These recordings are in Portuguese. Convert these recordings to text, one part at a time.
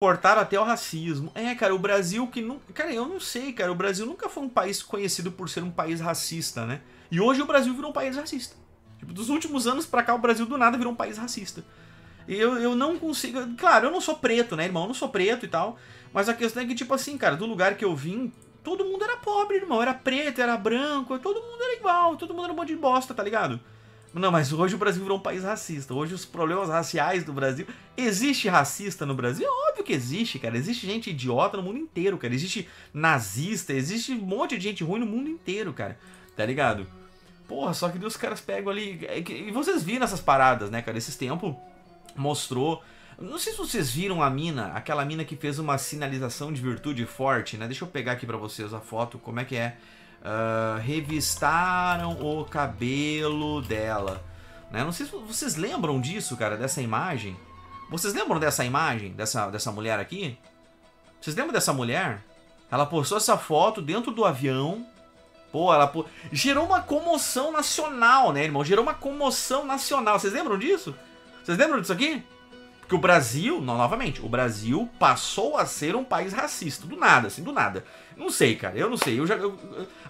Cortaram até o racismo. É, cara, o Brasil que não. Cara, eu não sei, cara. O Brasil nunca foi um país conhecido por ser um país racista, né? E hoje o Brasil virou um país racista. Tipo, dos últimos anos pra cá, o Brasil do nada virou um país racista. Eu, eu não consigo. Claro, eu não sou preto, né, irmão? Eu não sou preto e tal. Mas a questão é que, tipo assim, cara, do lugar que eu vim, todo mundo era pobre, irmão. Era preto, era branco, todo mundo era igual, todo mundo era um monte de bosta, tá ligado? Não, mas hoje o Brasil virou um país racista. Hoje os problemas raciais do Brasil. Existe racista no Brasil? É óbvio que existe, cara. Existe gente idiota no mundo inteiro, cara. Existe nazista, existe um monte de gente ruim no mundo inteiro, cara. Tá ligado? Porra, só que os caras pegam ali. É e vocês viram essas paradas, né, cara? Esses tempos mostrou. Não sei se vocês viram a mina, aquela mina que fez uma sinalização de virtude forte, né? Deixa eu pegar aqui para vocês a foto, como é que é. Uh, revistaram o cabelo dela. Né? Não sei se vocês lembram disso, cara, dessa imagem. Vocês lembram dessa imagem, dessa, dessa mulher aqui? Vocês lembram dessa mulher? Ela postou essa foto dentro do avião. Pô, ela pô... gerou uma comoção nacional, né, irmão? Gerou uma comoção nacional. Vocês lembram disso? Vocês lembram disso aqui? Porque o Brasil, não, novamente, o Brasil passou a ser um país racista. Do nada, assim, do nada. Não sei, cara, eu não sei. Eu já, eu,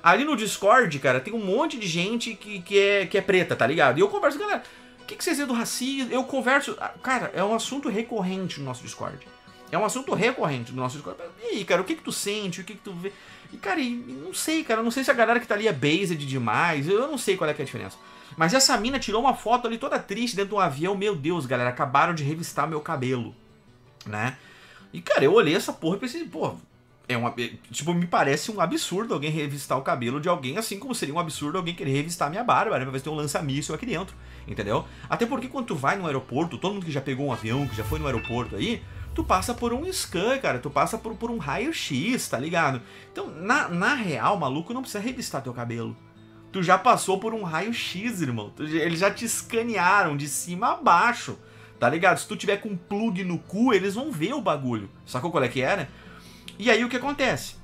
ali no Discord, cara, tem um monte de gente que, que, é, que é preta, tá ligado? E eu converso, galera, o que, que vocês dizem do racismo? Eu converso. Ah, cara, é um assunto recorrente no nosso Discord. É um assunto recorrente no nosso Discord. E aí, cara, o que, que tu sente? O que, que tu vê? E, cara, não sei, cara. Não sei se a galera que tá ali é based demais. Eu não sei qual é, é a diferença. Mas essa mina tirou uma foto ali toda triste dentro de um avião. Meu Deus, galera, acabaram de revistar meu cabelo, né? E, cara, eu olhei essa porra e pensei, pô, é um, tipo, me parece um absurdo alguém revistar o cabelo de alguém, assim como seria um absurdo alguém querer revistar minha barba, né? Se tem um lança-míssil aqui dentro, entendeu? Até porque quando tu vai no aeroporto, todo mundo que já pegou um avião, que já foi no aeroporto aí, tu passa por um scan, cara, tu passa por, por um raio-x, tá ligado? Então, na, na real, maluco, não precisa revistar teu cabelo tu já passou por um raio-x, irmão. Eles já te escanearam de cima a baixo. Tá ligado? Se tu tiver com um plug no cu, eles vão ver o bagulho. Sacou qual é que era? E aí o que acontece?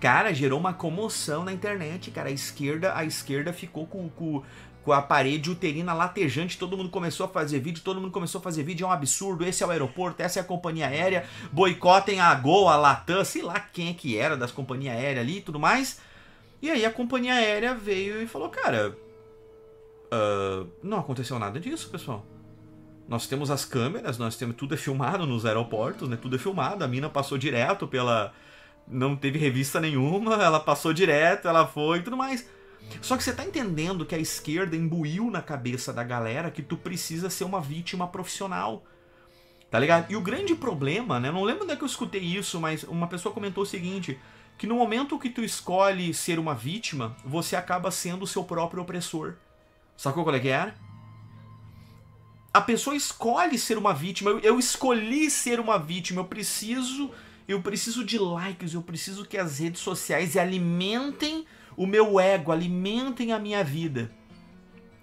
Cara, gerou uma comoção na internet, cara. A esquerda, a esquerda ficou com, com, com a parede uterina latejante, todo mundo começou a fazer vídeo, todo mundo começou a fazer vídeo, é um absurdo, esse é o aeroporto, essa é a companhia aérea, boicotem a Gol, a Latam, sei lá quem é que era das companhias aéreas ali e tudo mais. E aí a companhia aérea veio e falou, cara, uh, não aconteceu nada disso, pessoal. Nós temos as câmeras, nós temos tudo é filmado nos aeroportos, né? Tudo é filmado. A mina passou direto pela, não teve revista nenhuma, ela passou direto, ela foi e tudo mais. Só que você tá entendendo que a esquerda imbuiu na cabeça da galera que tu precisa ser uma vítima profissional. Tá ligado? E o grande problema, né? Não lembro onde é que eu escutei isso, mas uma pessoa comentou o seguinte: que no momento que tu escolhe ser uma vítima, você acaba sendo o seu próprio opressor. Sacou qual é que era? A pessoa escolhe ser uma vítima. Eu, eu escolhi ser uma vítima. Eu preciso, eu preciso de likes. Eu preciso que as redes sociais alimentem o meu ego, alimentem a minha vida.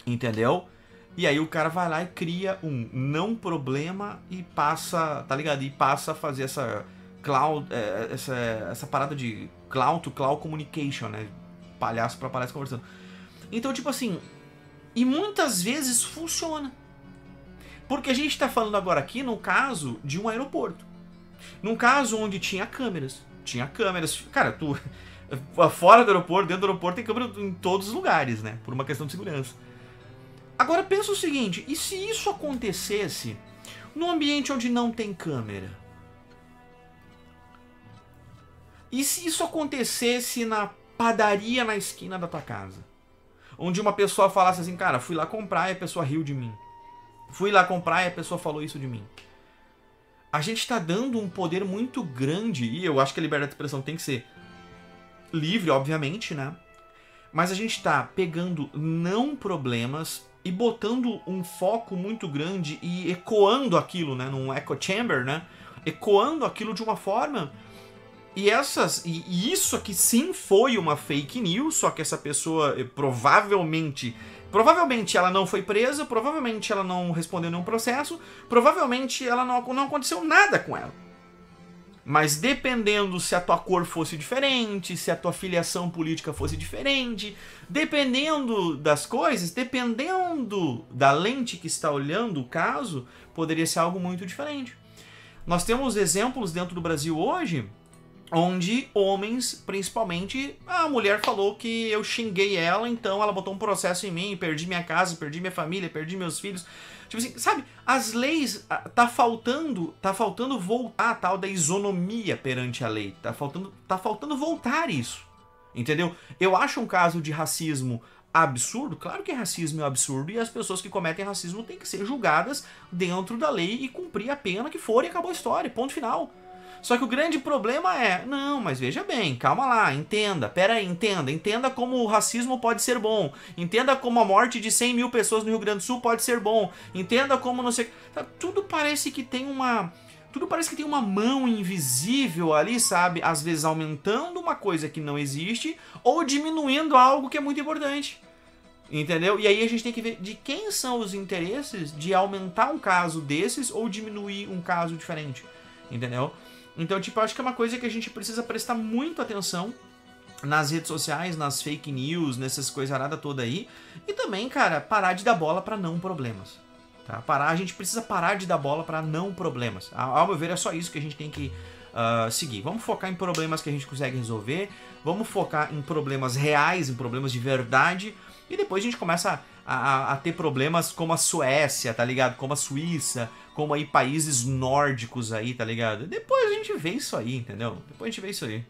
Entendeu? E aí o cara vai lá e cria um não problema e passa, tá ligado? E passa a fazer essa cloud, é, essa, essa parada de cloud to cloud communication, né? Palhaço para palhaço conversando. Então, tipo assim, e muitas vezes funciona. Porque a gente está falando agora aqui no caso de um aeroporto. Num caso onde tinha câmeras. Tinha câmeras. Cara, tu. Fora do aeroporto, dentro do aeroporto, tem câmera em todos os lugares, né? Por uma questão de segurança. Agora pensa o seguinte: e se isso acontecesse num ambiente onde não tem câmera? E se isso acontecesse na padaria na esquina da tua casa? Onde uma pessoa falasse assim, cara, fui lá comprar e a pessoa riu de mim. Fui lá comprar e a pessoa falou isso de mim. A gente está dando um poder muito grande, e eu acho que a liberdade de expressão tem que ser livre, obviamente, né? Mas a gente está pegando não problemas e botando um foco muito grande e ecoando aquilo, né? Num echo chamber, né? Ecoando aquilo de uma forma e essas. E, e isso aqui sim foi uma fake news, só que essa pessoa eh, provavelmente. Provavelmente ela não foi presa, provavelmente ela não respondeu nenhum processo, provavelmente ela não, não aconteceu nada com ela. Mas dependendo se a tua cor fosse diferente, se a tua filiação política fosse diferente, dependendo das coisas, dependendo da lente que está olhando o caso, poderia ser algo muito diferente. Nós temos exemplos dentro do Brasil hoje onde homens, principalmente, a mulher falou que eu xinguei ela, então ela botou um processo em mim, perdi minha casa, perdi minha família, perdi meus filhos. Tipo assim, sabe, as leis tá faltando, tá faltando voltar a tal da isonomia perante a lei. Tá faltando, tá faltando voltar isso. Entendeu? Eu acho um caso de racismo absurdo, claro que racismo é absurdo e as pessoas que cometem racismo têm que ser julgadas dentro da lei e cumprir a pena que for e acabou a história, ponto final. Só que o grande problema é, não, mas veja bem, calma lá, entenda, pera aí, entenda, entenda como o racismo pode ser bom, entenda como a morte de 100 mil pessoas no Rio Grande do Sul pode ser bom, entenda como não sei... Tudo parece que tem uma... Tudo parece que tem uma mão invisível ali, sabe? Às vezes aumentando uma coisa que não existe ou diminuindo algo que é muito importante. Entendeu? E aí a gente tem que ver de quem são os interesses de aumentar um caso desses ou diminuir um caso diferente. Entendeu? Então, tipo, acho que é uma coisa que a gente precisa prestar muito atenção nas redes sociais, nas fake news, nessas coisas arada toda aí. E também, cara, parar de dar bola para não problemas. Tá? Parar, a gente precisa parar de dar bola para não problemas. Ao meu ver, é só isso que a gente tem que uh, seguir. Vamos focar em problemas que a gente consegue resolver. Vamos focar em problemas reais, em problemas de verdade. E depois a gente começa a, a, a ter problemas como a Suécia, tá ligado? Como a Suíça, como aí países nórdicos aí, tá ligado? Depois a gente vê isso aí, entendeu? Depois a gente vê isso aí.